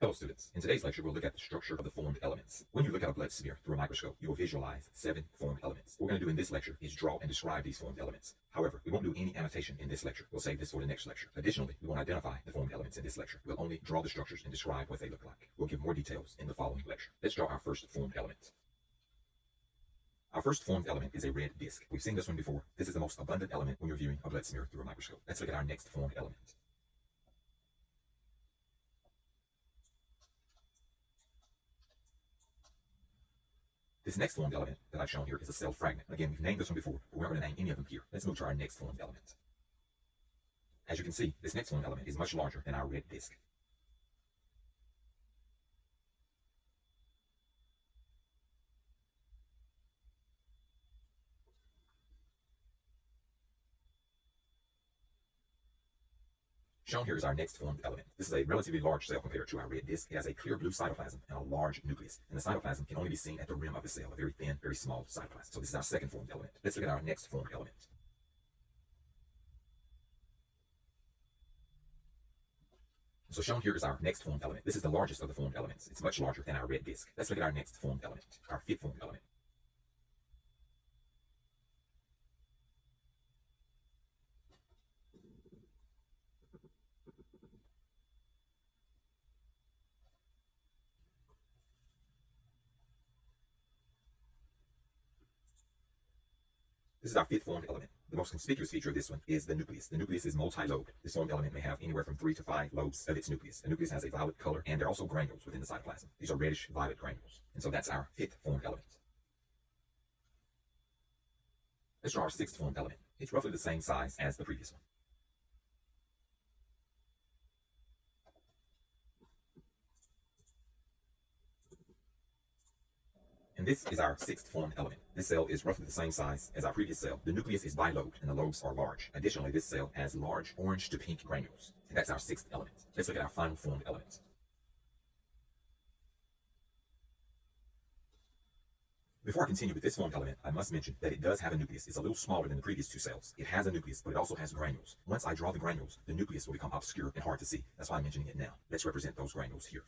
Hello students, in today's lecture we'll look at the structure of the formed elements. When you look at a blood smear through a microscope, you will visualize seven formed elements. What we're going to do in this lecture is draw and describe these formed elements. However, we won't do any annotation in this lecture. We'll save this for the next lecture. Additionally, we won't identify the formed elements in this lecture. We'll only draw the structures and describe what they look like. We'll give more details in the following lecture. Let's draw our first formed element. Our first formed element is a red disc. We've seen this one before. This is the most abundant element when you're viewing a blood smear through a microscope. Let's look at our next formed element. This next formed element that I've shown here is a cell fragment. Again, we've named this one before, but we're not going to name any of them here. Let's move to our next formed element. As you can see, this next formed element is much larger than our red disk. Shown here is our next formed element. This is a relatively large cell compared to our red disk. It has a clear blue cytoplasm and a large nucleus. And the cytoplasm can only be seen at the rim of the cell, a very thin, very small cytoplasm. So this is our second formed element. Let's look at our next formed element. So shown here is our next formed element. This is the largest of the formed elements. It's much larger than our red disk. Let's look at our next formed element, our fifth formed element. This is our fifth formed element. The most conspicuous feature of this one is the nucleus. The nucleus is multi-lobed. This formed element may have anywhere from three to five lobes of its nucleus. The nucleus has a violet color, and there are also granules within the cytoplasm. These are reddish violet granules. And so that's our fifth formed element. Let's draw our sixth formed element. It's roughly the same size as the previous one. This is our sixth formed element. This cell is roughly the same size as our previous cell. The nucleus is bilobed and the lobes are large. Additionally, this cell has large orange to pink granules. And that's our sixth element. Let's look at our final formed element. Before I continue with this formed element, I must mention that it does have a nucleus. It's a little smaller than the previous two cells. It has a nucleus, but it also has granules. Once I draw the granules, the nucleus will become obscure and hard to see. That's why I'm mentioning it now. Let's represent those granules here.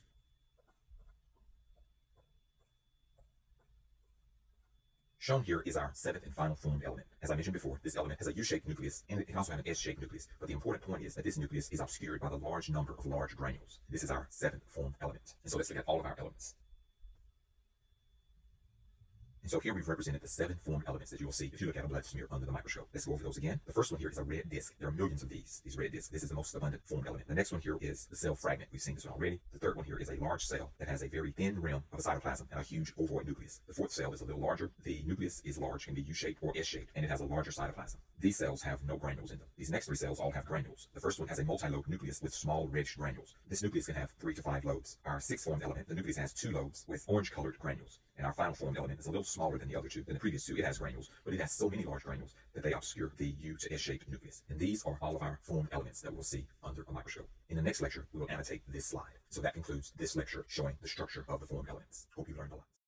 Shown here is our seventh and final formed element. As I mentioned before, this element has a U-shaped nucleus and it can also have an S-shaped nucleus. But the important point is that this nucleus is obscured by the large number of large granules. This is our seventh formed element. And so let's look at all of our elements. So here we've represented the seven formed elements that you will see if you look at a blood smear under the microscope. Let's go over those again. The first one here is a red disc. There are millions of these, these red discs. This is the most abundant formed element. The next one here is the cell fragment. We've seen this one already. The third one here is a large cell that has a very thin rim of a cytoplasm and a huge ovoid nucleus. The fourth cell is a little larger. The nucleus is large, can be U-shaped or S-shaped, and it has a larger cytoplasm. These cells have no granules in them. These next three cells all have granules. The first one has a multi-lobe nucleus with small reddish granules. This nucleus can have three to five lobes. Our sixth formed element, the nucleus has two lobes with orange-colored granules. And our final formed element is a little smaller than the other two. Than the previous two, it has granules, but it has so many large granules that they obscure the U to S-shaped nucleus. And these are all of our formed elements that we'll see under a microscope. In the next lecture, we will annotate this slide. So that concludes this lecture showing the structure of the formed elements. Hope you learned a lot.